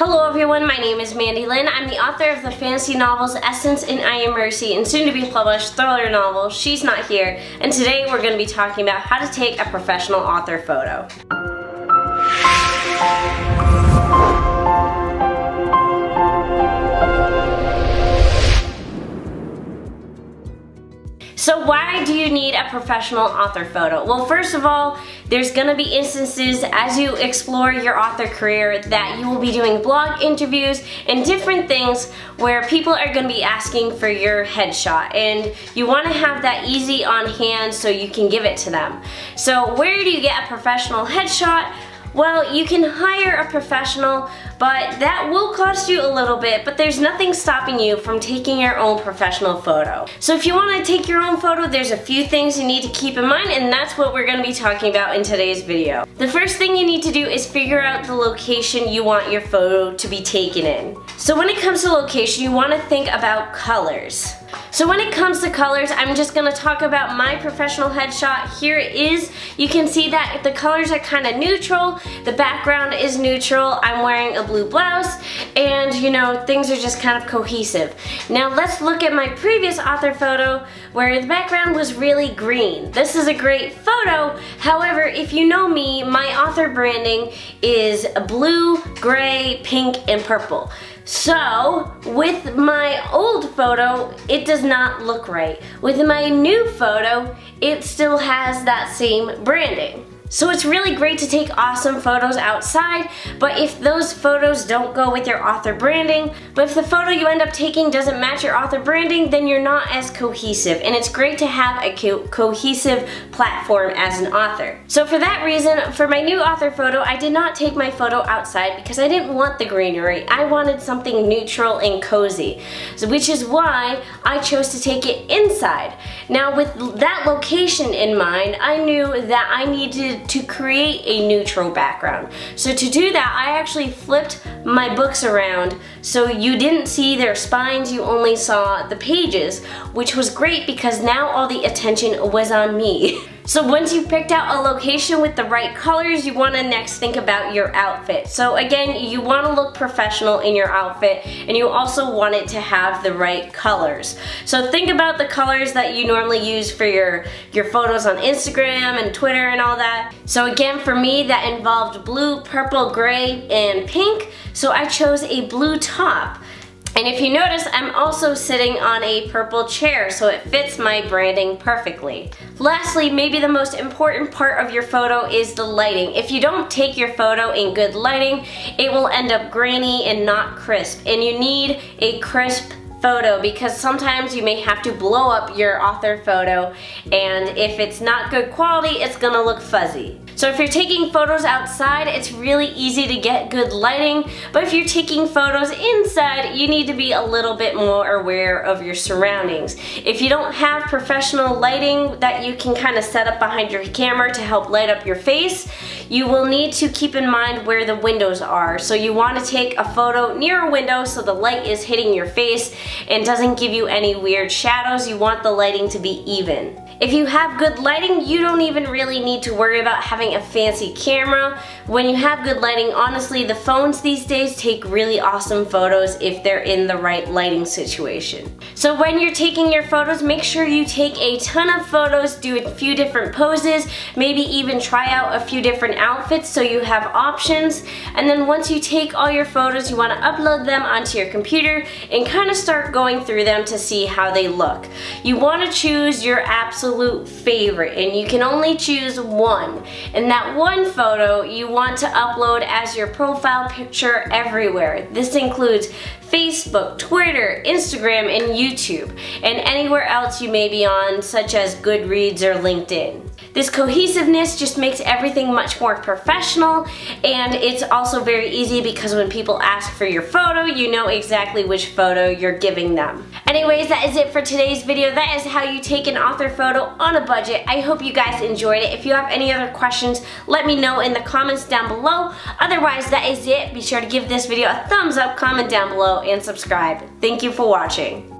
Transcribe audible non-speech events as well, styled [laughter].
Hello everyone, my name is Mandi Lynn. I'm the author of the fantasy novels Essence and I Am Mercy and soon to be published thriller novel She's Not Here and today we're going to be talking about how to take a professional author photo. So why do you need a professional author photo? Well, first of all, there's gonna be instances as you explore your author career that you will be doing blog interviews and different things where people are gonna be asking for your headshot and you wanna have that easy on hand so you can give it to them. So where do you get a professional headshot? Well, you can hire a professional, but that will cost you a little bit, but there's nothing stopping you from taking your own professional photo. So if you want to take your own photo, there's a few things you need to keep in mind, and that's what we're going to be talking about in today's video. The first thing you need to do is figure out the location you want your photo to be taken in. So when it comes to location, you want to think about colors. So when it comes to colors, I'm just gonna talk about my professional headshot. Here it is. You can see that the colors are kind of neutral. The background is neutral. I'm wearing a blue blouse and you know, things are just kind of cohesive. Now let's look at my previous author photo where the background was really green. This is a great photo. However, if you know me, my author branding is blue, gray, pink, and purple. So, with my old photo, it does not look right. With my new photo, it still has that same branding. So it's really great to take awesome photos outside, but if those photos don't go with your author branding, but if the photo you end up taking doesn't match your author branding, then you're not as cohesive. And it's great to have a co cohesive platform as an author. So for that reason, for my new author photo, I did not take my photo outside because I didn't want the greenery. I wanted something neutral and cozy, so, which is why I chose to take it inside. Now with that location in mind, I knew that I needed to create a neutral background. So to do that, I actually flipped my books around so you didn't see their spines, you only saw the pages, which was great because now all the attention was on me. [laughs] So once you've picked out a location with the right colors, you wanna next think about your outfit. So again, you wanna look professional in your outfit and you also want it to have the right colors. So think about the colors that you normally use for your, your photos on Instagram and Twitter and all that. So again, for me, that involved blue, purple, gray, and pink. So I chose a blue top. And if you notice, I'm also sitting on a purple chair, so it fits my branding perfectly. Lastly, maybe the most important part of your photo is the lighting. If you don't take your photo in good lighting, it will end up grainy and not crisp. And you need a crisp photo because sometimes you may have to blow up your author photo and if it's not good quality, it's gonna look fuzzy. So if you're taking photos outside, it's really easy to get good lighting, but if you're taking photos inside, you need to be a little bit more aware of your surroundings. If you don't have professional lighting that you can kind of set up behind your camera to help light up your face, you will need to keep in mind where the windows are. So you want to take a photo near a window so the light is hitting your face and doesn't give you any weird shadows. You want the lighting to be even. If you have good lighting, you don't even really need to worry about having a fancy camera. When you have good lighting, honestly, the phones these days take really awesome photos if they're in the right lighting situation. So when you're taking your photos, make sure you take a ton of photos, do a few different poses, maybe even try out a few different outfits so you have options. And then once you take all your photos, you wanna upload them onto your computer and kind of start going through them to see how they look. You wanna choose your absolute favorite and you can only choose one. And that one photo you want to upload as your profile picture everywhere. This includes Facebook, Twitter, Instagram, and YouTube, and anywhere else you may be on, such as Goodreads or LinkedIn. This cohesiveness just makes everything much more professional and it's also very easy because when people ask for your photo, you know exactly which photo you're giving them. Anyways, that is it for today's video. That is how you take an author photo on a budget. I hope you guys enjoyed it. If you have any other questions, let me know in the comments down below. Otherwise, that is it. Be sure to give this video a thumbs up, comment down below, and subscribe. Thank you for watching.